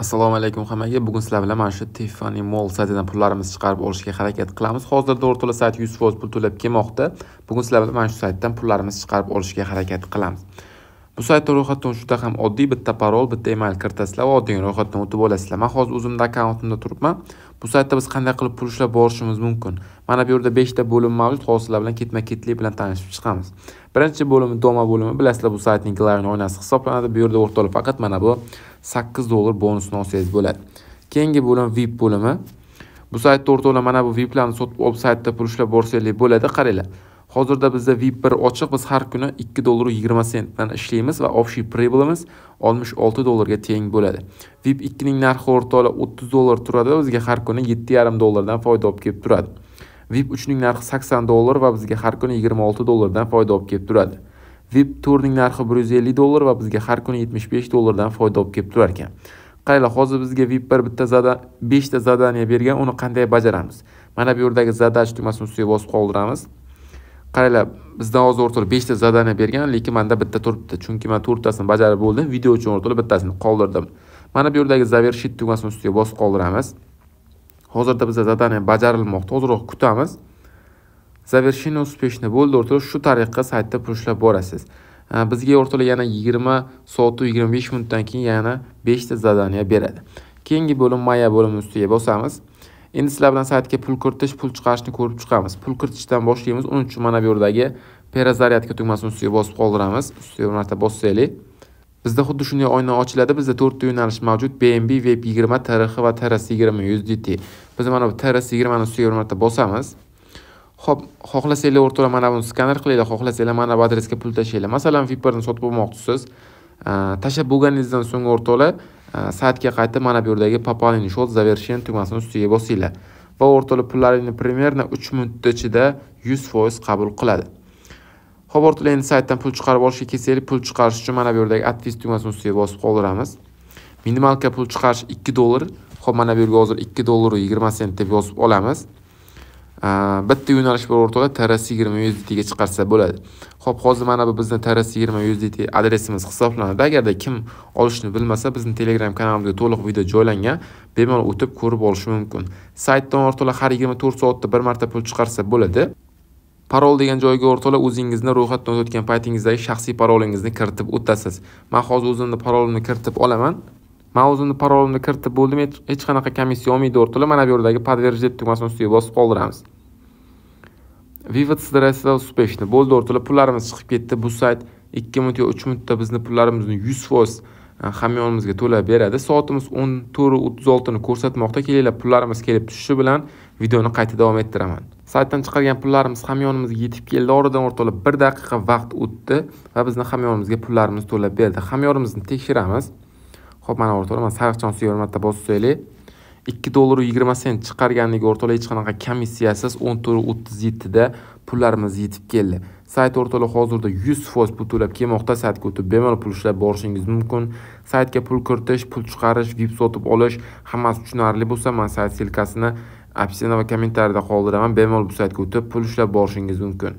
assalomu alaykum hammaga. Bugun sizlar bilan mana shu tiffany mall saytidan pullarimizni chiqarib olishga harakat qilamiz. Hozirda o'rtalar sayt yuz foiz pul to'lab kelmoqda. Bugun sizlar bilan mana shu saytdan pullarimizni chiqarib olishga harakat qilamiz. Bu saytda ro'yxatdan juda ham oddiy bitta parol bitta email kiritasizlar va oddiy ro'yxatdan o'tib olasizlar. Man hozir o'zimni akkauntimda turibman. Bu saytda biz qanday qilib pul ushlab borishimiz mumkin? Mana bu yerda beshta bo'lim mavjud. Hozir sizlar bilan ketma ketlik bilan tanishib chiqamiz. Birinchi bo'limi doma bo'limi. Bilasizlar bu saytning glaviy oynasi hisoblanadi. Bu yerda o'rtalar faqat mana bu sakkiz dollar bonusni olsangiz bo'ladi. Keyingi bo'lim vip bo'limi. Bu saytda o'rtoqlar mana bu viplarni sotib olib saytda pul ushlab borsangiz bo'ladi. Qaranglar hozirda bizda vip bir ochiq. Biz har kuni ikki dollar yigirma sentdan ishlaymiz va общий прибылimiz oltmish olti dollarga teng bo'ladi. Vip ikkining narxi o'rtoqlar o'ttiz dollar turadi bizga har kuni yetti yarim dollardan foyda olib kelib turadi. Vip uchning narxi sakson dollar va bizga har kuni yigirma olti dollardan foyda olib kelib turadi. Vip turning narxi bir yuz ellik dollar va bizga har kuni yetmish besh dollardan foyda olib kelib turar ekan qaranglar hozir bizga vip bir bitta zada beshta zadaniya bergan uni qanday bajaramiz? Mana bu yerdagi zadach tugmasini ustiga bosib qoldiramiz. Qaranglar bizdan hozir o'rtalar beshta zadaniya bergan lekin manda bitta turibdi. Chunki man to'rttasini bajarib bo'ldim video uchun o'rtalar bittasini qoldirdim. Mana bu yerdagi завершить tugmasini ustiga bosib qoldiramiz. Hozirda bizda zadaniya bajarilmoqda hoziroq kutamiz. Завершение успешно bo'ldi. O'rtoqlar shu tariqa saytda pul borasiz. Bizga o'rtalar yana yigirma soatu yigirma besh minutdan keyin yana beshta zadaniya beradi. Keyingi bo'lim maya bo'limi ustiga bosamiz. Endi sizlar bilan saytga pul kiritish pul chiqarishni ko'rib chiqamiz. Pul kiritishdan boshlaymiz. Uning uchun mana bu yerdagi perazarядка tugmasini ustiga bosib qoldiramiz. Ustiga bir marta bossaylik bizda xuddi shunday oyna ochiladi. Bizda to'rtta yo'nalish mavjud. Bnb web yigirma trx va trs yigirma usdt biz mana bu trs yigirmani ustiga bir marta bosamiz. Ho'p xohlasanglar o'rtalar mana buni skaner qilinglar xohlasanglar mana bu adresga pul tashlaylar masalan vipperni sotib olmoqchisiz e, tashlab bo'lganingizdan so'ng o'rtoqlar e, saytga qaytib mana bu yerdagi пополнение счет завершение tugmasini ustiga bosinglar va o'rtoqlar pullaringni примерно uch minut ichida yuz foiz qabul qiladi. Ho'p o'rtoqlar endi saytdan pul chiqarib olishga kelsak pul chiqarish uchun mana bu yerdagi отвис tugmasini ustiga bosib qoldiramiz. Minimalka pul chiqarish ikki dollar ho'p mana bu yerga hozir ikki dollar yigirma sent deb yozib olamiz. Bitta yo'nalish bor o'rtada taras yigirma USDTga chiqarsa bo'ladi. Ho'p hozir mana bu bizni taras yigirma USDT adresimiz hisoblanadi. Agarda kim olishni bilmasa bizni telegram kanalimizga to'liq video joylangan bemalol o'tib ko'rib olishi mumkin. Saytdan o'rtoqlar har yigirma to'rt soatda bir marta pul chiqarsa bo'ladi. Parol degan joyga o'rtoqlar o'zingizni ro'yxatdan o'tayotgan paytingizdagi shaxsiy parolingizni kiritib o'tasiz. Man hozir o'zimni parolimni kiritib olaman. Man o'zimni parolimni kiritib bo'ldim. Hech qanaqa komissiya olmaydi o'rtoqlar mana bu yerdagi подтверждать tugmasini ustiga bosib qoldiramiz. Вывод средства успешно bo'ldi o'rtoqlar pullarimiz chiqib ketdi. Bu sayt ikki minut yo uch minutda bizni pullarimizni yuz foiz e, hamyonimizga to'lab beradi. Soatimiz o'n to'rt o'ttiz oltini ko'rsatmoqda. Kelinglar pullarimiz kelib tushishi bilan videoni qayta davom ettiraman. Saytdan chiqargan pullarimiz hamyonimizga yetib keldi. Oradan o'rtalab bir daqiqa vaqt o'tdi va bizni hamyonimizga pullarimizni to'lab berdi. Hamyonimizni tekshiramiz. Ho'p mana o'rtoqlar mana sariqchani ustiga bir marta bosib qo'yaylik ikki dollaru yigirma sent chiqarganligi o'rtoqlar hech qanaqa komissiyasiz o'n to'rt o'ttiz yettida pullarimiz yetib keldi. Sayt o'rtoqlar hozirda yuz foiz pul to'lab kelmoqda. Saytga o'tib bemalol pul ishlab borishingiz mumkin. Saytga pul kiritish pul chiqarish vip sotib olish hammasi tushunarli bo'lsa man sayt silkasini opsiya va kommentariyada qoldiraman. Bemalol bu saytga o'tib pul ishlab borishingiz mumkin.